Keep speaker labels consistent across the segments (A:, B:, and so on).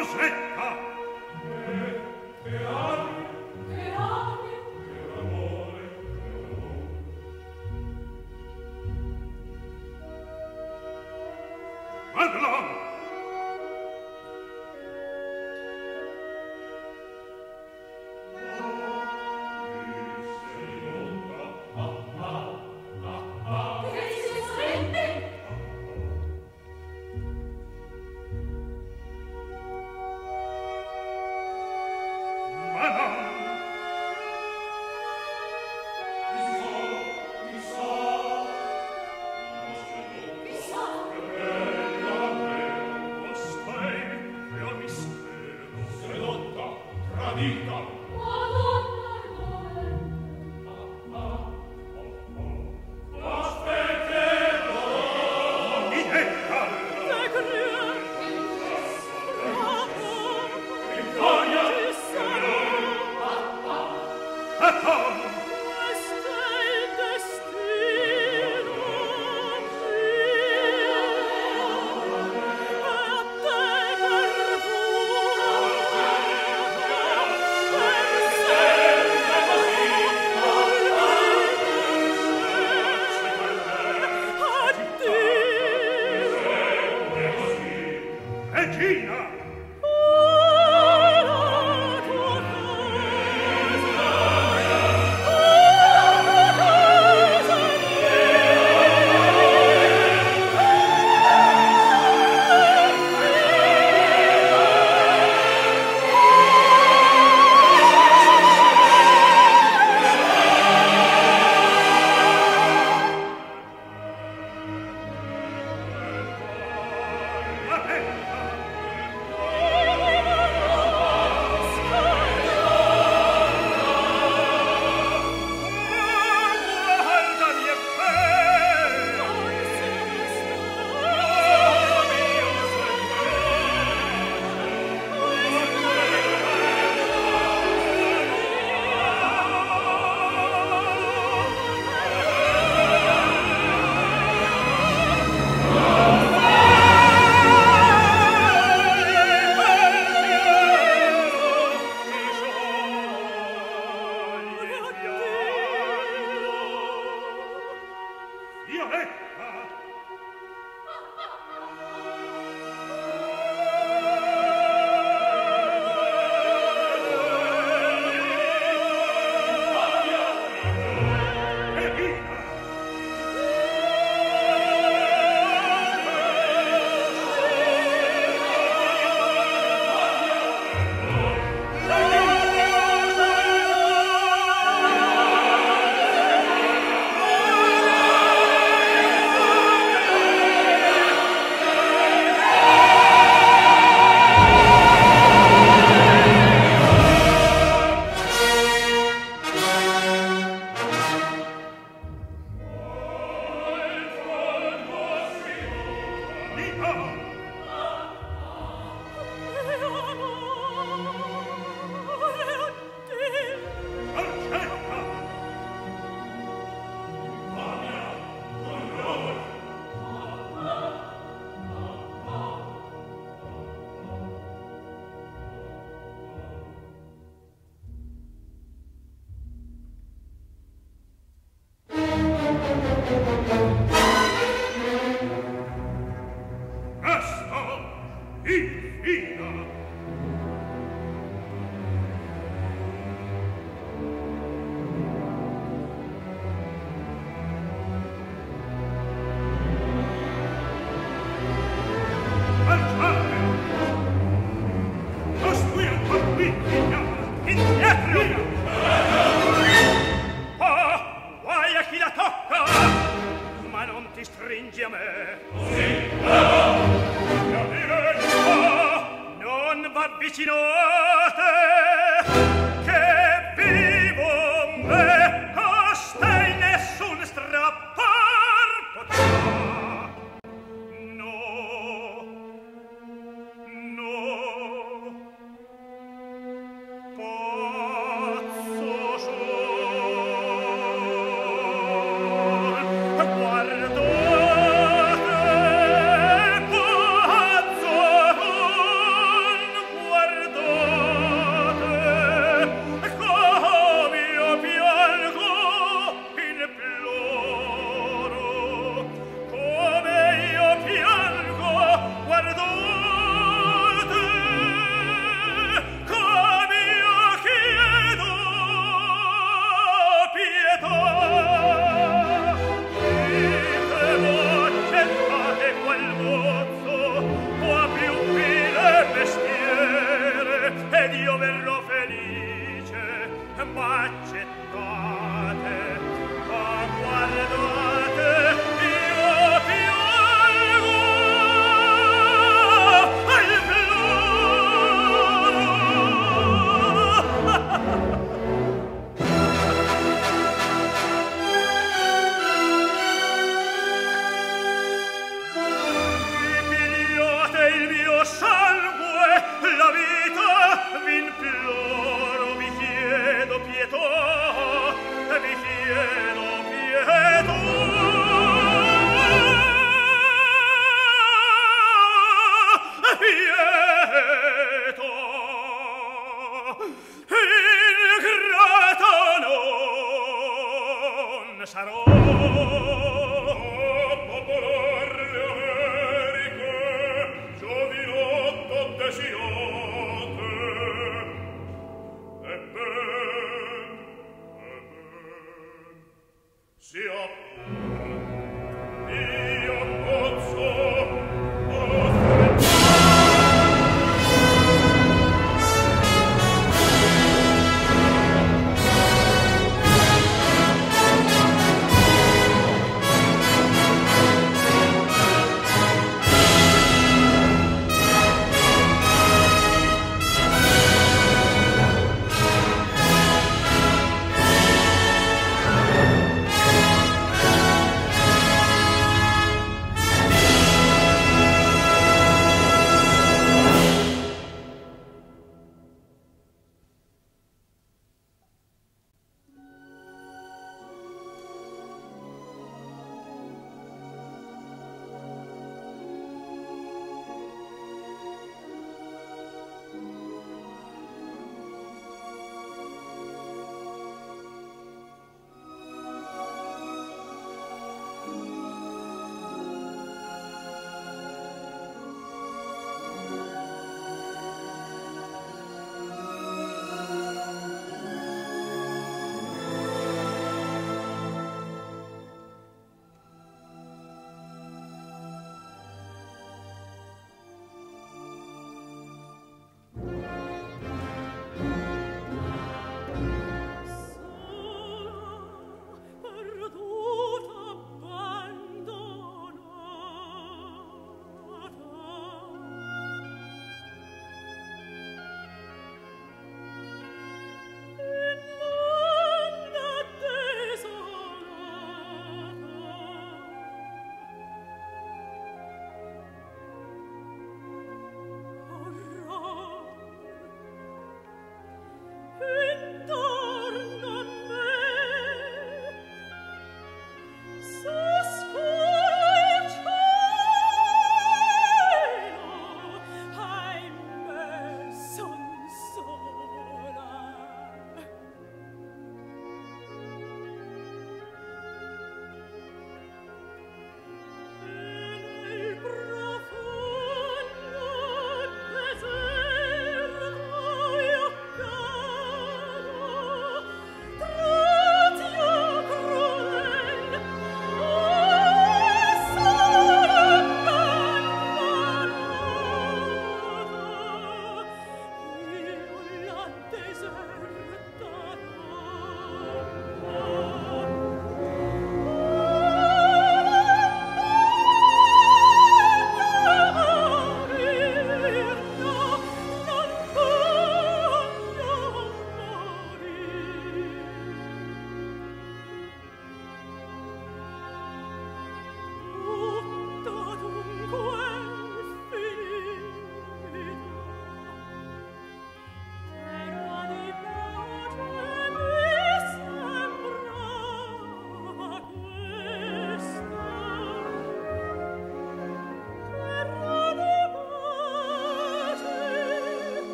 A: 喝水 Giovinotto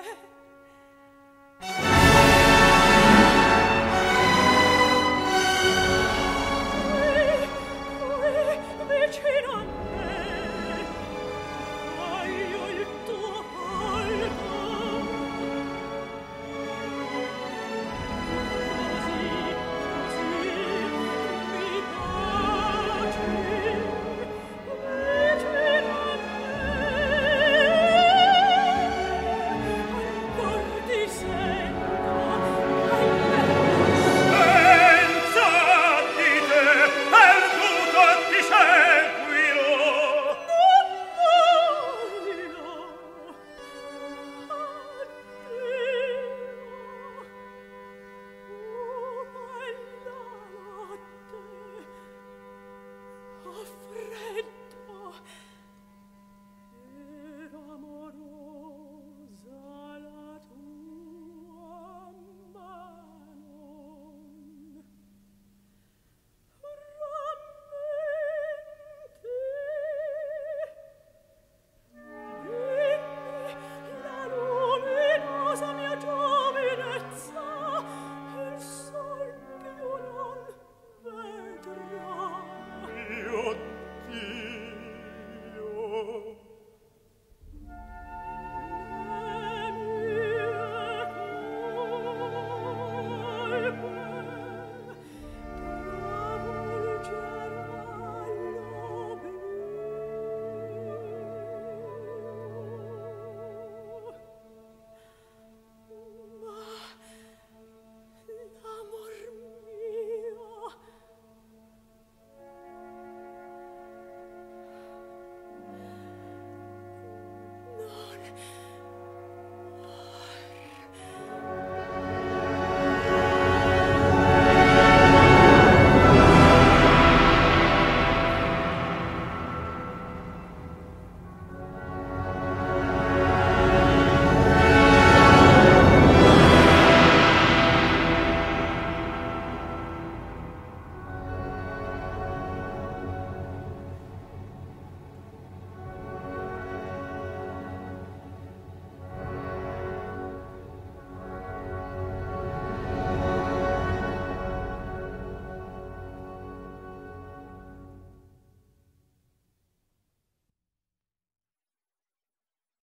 A: Ai,